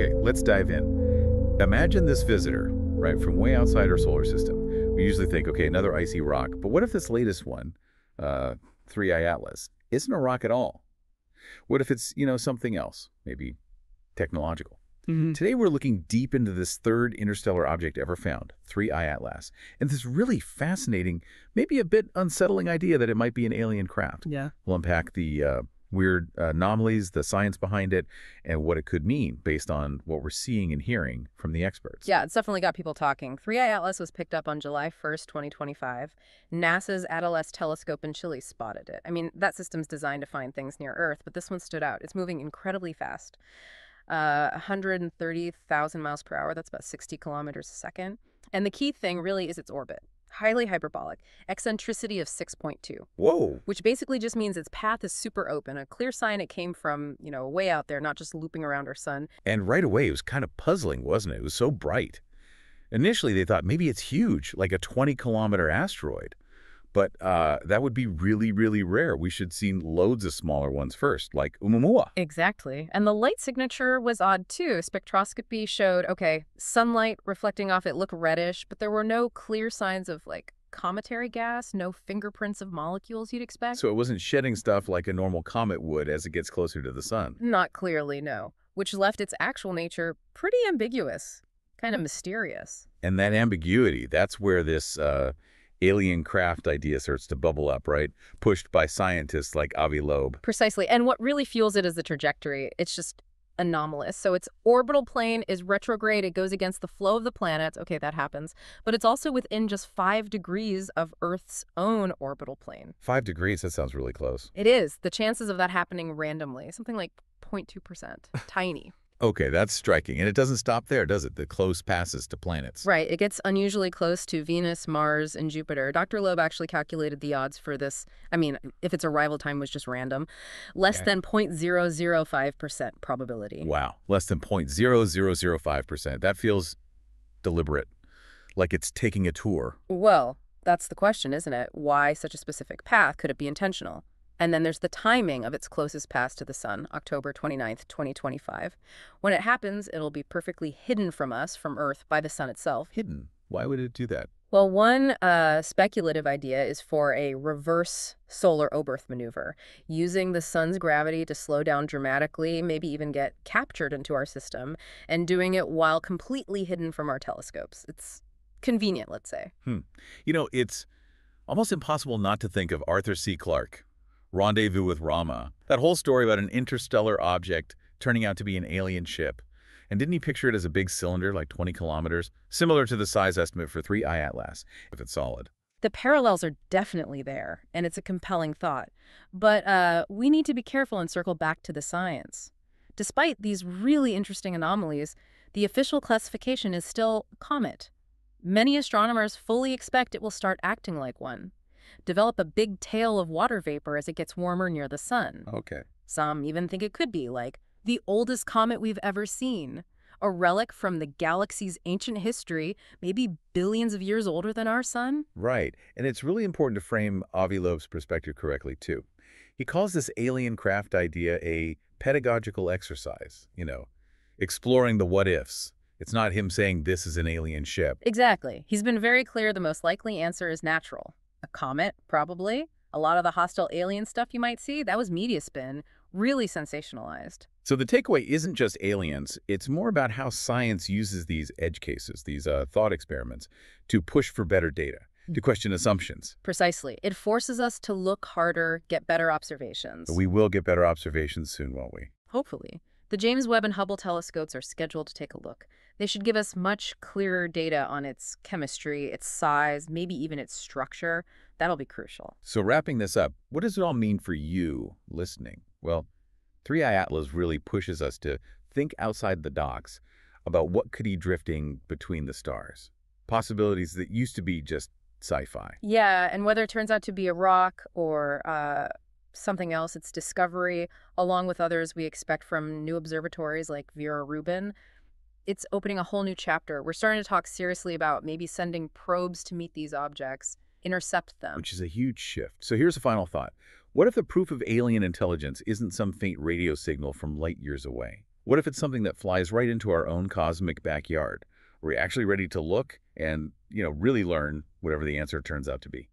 Okay, let's dive in. Imagine this visitor, right, from way outside our solar system. We usually think, okay, another icy rock. But what if this latest one, uh, 3I Atlas, isn't a rock at all? What if it's, you know, something else, maybe technological? Mhm. Today we're looking deep into this third interstellar object ever found, 3I Atlas, and this really fascinating, maybe a bit unsettling idea that it might be an alien craft. Yeah. We'll unpack the uh, weird anomalies, the science behind it, and what it could mean based on what we're seeing and hearing from the experts. Yeah, it's definitely got people talking. 3i Atlas was picked up on July 1st, 2025. NASA's Atlas telescope in Chile spotted it. I mean, that system's designed to find things near Earth, but this one stood out. It's moving incredibly fast. Uh, 130,000 miles per hour, that's about 60 kilometers a second. And the key thing really is its orbit. Highly hyperbolic, eccentricity of 6.2, Whoa! which basically just means its path is super open, a clear sign it came from, you know, way out there, not just looping around our sun. And right away, it was kind of puzzling, wasn't it? It was so bright. Initially, they thought maybe it's huge, like a 20-kilometer asteroid. But uh, that would be really, really rare. We should see loads of smaller ones first, like Oumuamua. Exactly. And the light signature was odd too. Spectroscopy showed, okay, sunlight reflecting off it looked reddish, but there were no clear signs of like cometary gas, no fingerprints of molecules you'd expect. So it wasn't shedding stuff like a normal comet would as it gets closer to the sun. Not clearly, no. Which left its actual nature pretty ambiguous, kind of mysterious. And that ambiguity, that's where this uh, alien craft idea starts to bubble up, right? Pushed by scientists like Avi Loeb. Precisely. And what really fuels it is the trajectory. It's just anomalous. So its orbital plane is retrograde. It goes against the flow of the planets. Okay, that happens. But it's also within just five degrees of Earth's own orbital plane. Five degrees, that sounds really close. It is. The chances of that happening randomly, something like 0.2%. Tiny. Okay, that's striking. And it doesn't stop there, does it? The close passes to planets. Right. It gets unusually close to Venus, Mars, and Jupiter. Dr. Loeb actually calculated the odds for this. I mean, if its arrival time was just random, less Okay. than 0.005% probability. Wow, less than 0.0005%. That feels deliberate, like it's taking a tour. Well, that's the question, isn't it? Why such a specific path? Could it be intentional? And then there's the timing of its closest pass to the sun, October 29th, 2025. When it happens, it'll be perfectly hidden from us, from Earth, by the sun itself. Hidden. Why would it do that? Well, one uh, speculative idea is for a reverse solar Oberth maneuver, using the sun's gravity to slow down dramatically, maybe even get captured into our system, and doing it while completely hidden from our telescopes. It's convenient, let's say. You know, it's almost impossible not to think of Arthur C. Clarke, Rendezvous with Rama. That whole story about an interstellar object turning out to be an alien ship. And didn't he picture it as a big cylinder, like 20 kilometers, similar to the size estimate for 3I Atlas, if it's solid? The parallels are definitely there, and it's a compelling thought. But uh, we need to be careful and circle back to the science. Despite these really interesting anomalies, the official classification is still comet. Many astronomers fully expect it will start acting like one, develop a big tail of water vapor as it gets warmer near the sun. Okay. Some even think it could be like the oldest comet we've ever seen, a relic from the galaxy's ancient history, maybe billions of years older than our sun. Right. And it's really important to frame Avi Loeb's perspective correctly, too. He calls this alien craft idea a pedagogical exercise, you know, exploring the what-ifs. It's not him saying this is an alien ship. Exactly. He's been very clear the most likely answer is natural. A comet, probably. A lot of the hostile alien stuff you might see, that was media spin, really sensationalized. So the takeaway isn't just aliens, it's more about how science uses these edge cases, these uh, thought experiments, to push for better data, to question assumptions. Precisely. It forces us to look harder, get better observations. But we will get better observations soon, won't we? Hopefully. The James Webb and Hubble telescopes are scheduled to take a look. They should give us much clearer data on its chemistry, its size, maybe even its structure. That'll be crucial. So wrapping this up, what does it all mean for you listening? Well, 3i Atlas really pushes us to think outside the docks about what could be drifting between the stars. Possibilities that used to be just sci-fi. Yeah, and whether it turns out to be a rock or uh, something else, it's discovery, along with others we expect from new observatories like Vera Rubin. It's opening a whole new chapter. We're starting to talk seriously about maybe sending probes to meet these objects, intercept them. which is a huge shift. So here's a final thought. What if the proof of alien intelligence isn't some faint radio signal from light years away? What if it's something that flies right into our own cosmic backyard? Are we actually ready to look and, you know, really learn whatever the answer turns out to be?